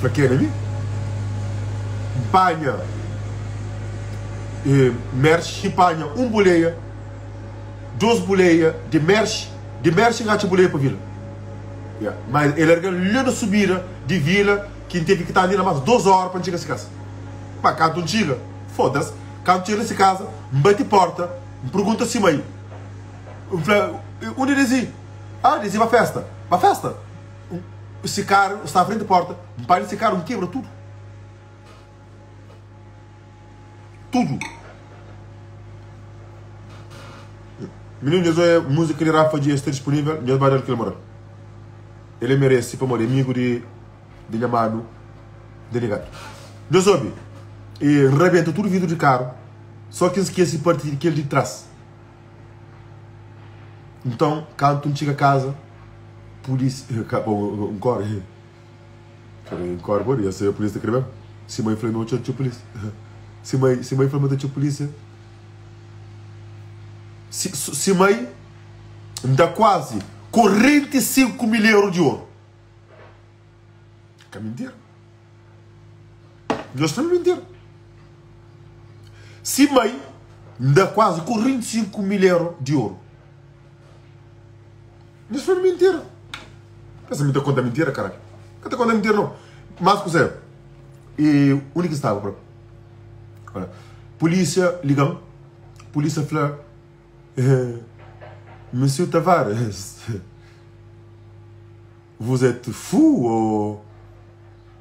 para quem ali? Panha, eh, merch, panha, um boleia, duas boleia de merch, de merch e boleia para vila. Yeah. Mas ele era na subida de vila, que teve que estar ali mais duas horas para chegar a casa. Mas quando chega, foda-se, quando chega a casa, bate porta, me pergunta se mãe. Onde dizia? Ah, dizia uma festa. Uma festa? Esse cara está à frente da porta, o pai desse cara quebra tudo. Tudo. Menino, é música que ele Rafa Dias está disponível, vai dar que ele mora. Ele merece para morrer, amigo de, de Yamano, delegado. Deus ouve, e rebenta tudo o vidro de carro, só que esquece parte de que de trás. Então, quando tu chega a casa, polícia. Um corre. Um corre, por ia ser a polícia mesmo. Se mãe falou, não tinha polícia. Se mãe, se mãe falou, não tinha polícia. Se, se mãe dá quase 45 mil euros de ouro. Que é. Nós estamos mentira. Se mãe dá quase 45 mil euros de ouro. Isso foi mentira. Essa me conta mentira, caralho. Canta conta mentira, não. Mas, você. E onde que estava, bro? Olha. Polícia, ligam. Polícia fala. Eh, Monsieur Tavares, vous êtes fou ou,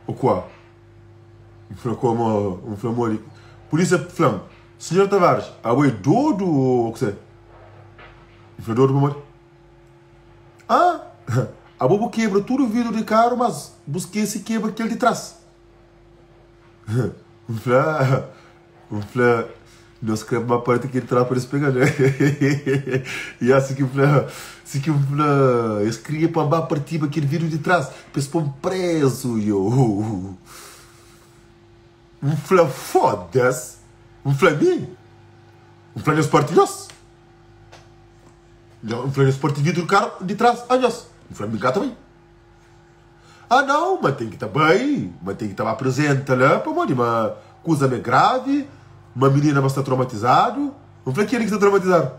ou quoi? Como um flamor. Polícia flam. Senhor Tavares, ah, é doido ou o que você? Foi doido, meu amor? Ah, a bobo quebra tudo o vidro de carro, mas busquei se quebra aquele de trás. Um flá, um flá, nós queremos uma parte que ele traz para eles pegar, né? E assim que o flá, assim que o flá, eles queriam para a partir aquele vidro de trás, para eles preso, yo. Um flá foda-se, um flá mim, um flá nos partidos. Um flá nos partidos do carro de trás, olha-se. O Flamengo também. Ah, não, mas tem que estar bem, mas tem que estar presente lá, para uma coisa meio grave, uma menina está traumatizado. Não foi aquele que está traumatizado.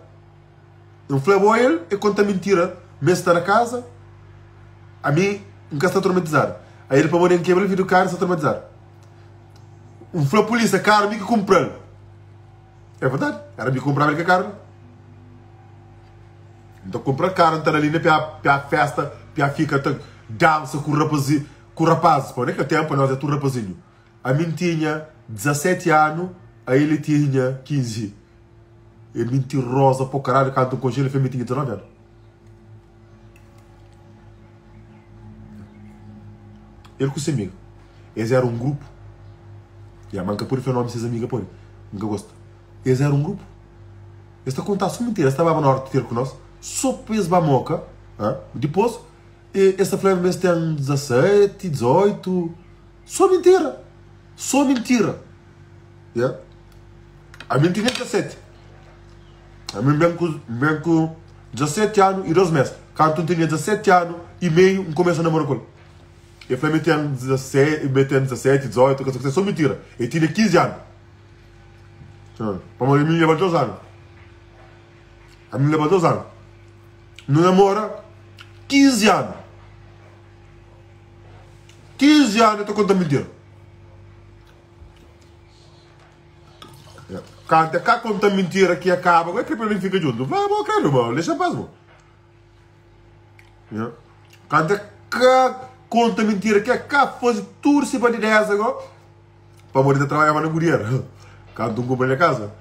Não foi ele, é conta mentira. Mesmo está na casa, a mim nunca está traumatizado. Aí ele para morrer em quebra, ele vira o cara está traumatizado. Um foi a polícia, cara, me comprou. É verdade, era me comprar ele que carne. Então compra carne, está ali para a festa, para fica, dança com o rapazinho, com o rapaz, pô, naquele tempo nós é tudo rapazinho. A mim tinha 17 anos, a ele tinha 15. É mentirosa para o caralho, quando com ele foi tinha 19 anos. Ele com seu amigo. Eles eram um grupo. E a manca por o nome seus amigas por Nunca gosto. Eles eram um grupo. Eles estão contando só mentira. Estava na hora de ter com nós só pes bamoca. Hein? Depois, essa flama mês tem 17, 18. Só mentira. Só mentira. Yeah? A mim tinha 17. A mim mesmo com, mesmo com 17 anos e 12 meses. Quando tu tinha 17 anos e meio, começa a namorar com ele. E a flama tinha 17, 17, 18, só mentira. Ele tinha 15 anos. Para mim, leva 2 anos. A mim leva 2 anos não namora 15 anos. 15 anos eu estou contando mentira. Quando cá conta mentira que acaba, como é que ele fica junto? Bom, quero, bom, deixa paz, bom. Quando cá conta mentira que acaba, faz tudo se pode ideias agora, para morrer de trabalhar na guria. Quando um compra na casa,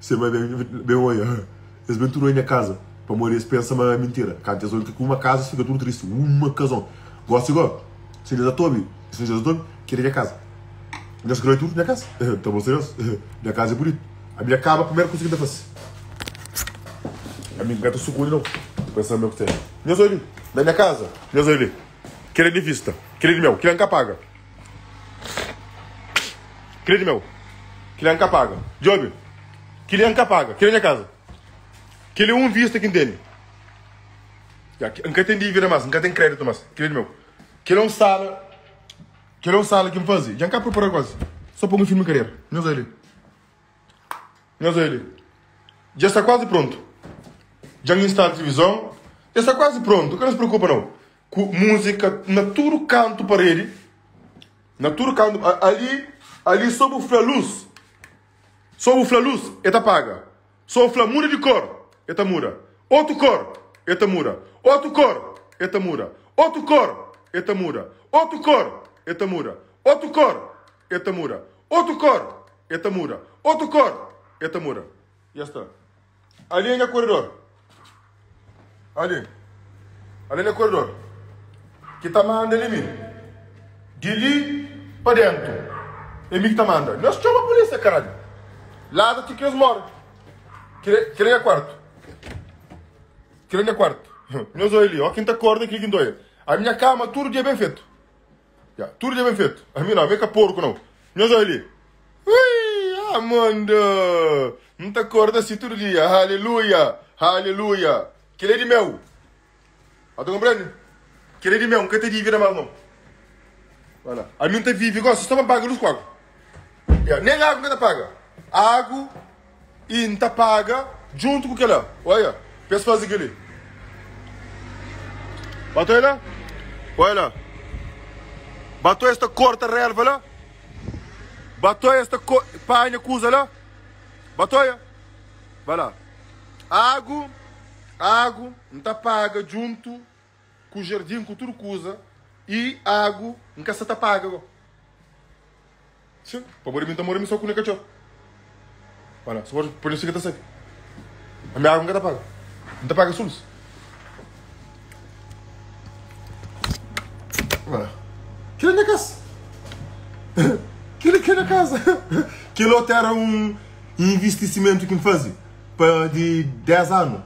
você vai bem, bem, olha, eles na casa. Para morrer, pensa uma mentira. Cada tesouro que com uma casa fica tudo triste. Uma casão. Gosto igual. Se eles a Tobi, se eles a Tobi, queria a casa. Já escreveu tudo na casa. Então, bom serioso. Minha casa é bonita. A minha cama, primeiro consegui da face. A minha gata sucou de novo. Pensando meu que tem. Meus olhos. Na minha casa. Meus olhos. Querer de vista. Querer de mel. Querer que paga. Querer de mel. Querer que paga. Job. Querer que paga. Querer minha casa. Que ele é um visto aqui dele. Nunca tem dívida mais, nunca tem crédito mais. Querido meu. Que ele é um sala. Que é um sala que me fazia. Já cá preparar quase. Só para um filme carreira. Não ele. Não ele. Já está quase pronto. Já está a televisão. Já está quase pronto. Não se preocupa não. Com música, na tudo canto para ele. Na tudo canto. Ali, ali sob o flaluz. Sob o flaluz, eta paga. Sob o flamura de cor, eta mura. Outro cor, eta mura. Outro cor, eta mura. Outro cor, eta mura. Outro cor, eta mura. Outro cor, eta mura. Outro cor, eta mura. Outro cor, eta mura. Já está. Ali é o corredor. Ali. Ali é o corredor. Que tá mandando ali mim. De ali para dentro. É mim que tá mandando. Nós chamamos a polícia, caralho. Lá da que eles moram. Querem a quarto. A quarto. Meus olhos ó, quinta corda aqui, quinta olho. A minha cama, tudo dia bem feito. Yeah, tudo dia bem feito. A minha não, vem cá porco não. Meus olhos. Ui, Amanda. Não te acorda assim todo dia. Aleluia, aleluia. De mel. Ah, tu compreende? Querer de mel, nunca te vira mal não. Olha, a mim te vive, gosta, só me paga nos quadros. Yeah, nem água que te paga. Água e não te paga junto com aquele lá. Olha, fazer aquele. Bateu lá? Olha. Bateu esta corta relva lá? Bateu esta panha cusa lá? Bateu? Vai lá. Água, água, não tá paga junto com o jardim, com tudo cusa. E água, nunca se tá paga. Sim, para morrer, então morrer, só com o. Olha, só por isso que tá seco. A minha água nunca paga. Não tá paga sulus. Olha. Que na casa. Aquilo que na casa. Aquilo era um investimento que me fazia. De 10 anos.